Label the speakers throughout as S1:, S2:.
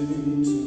S1: into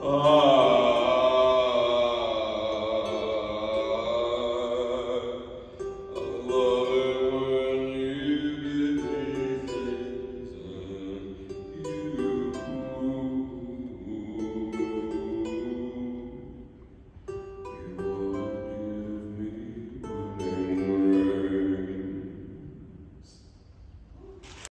S1: Oh.